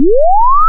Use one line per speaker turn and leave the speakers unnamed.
you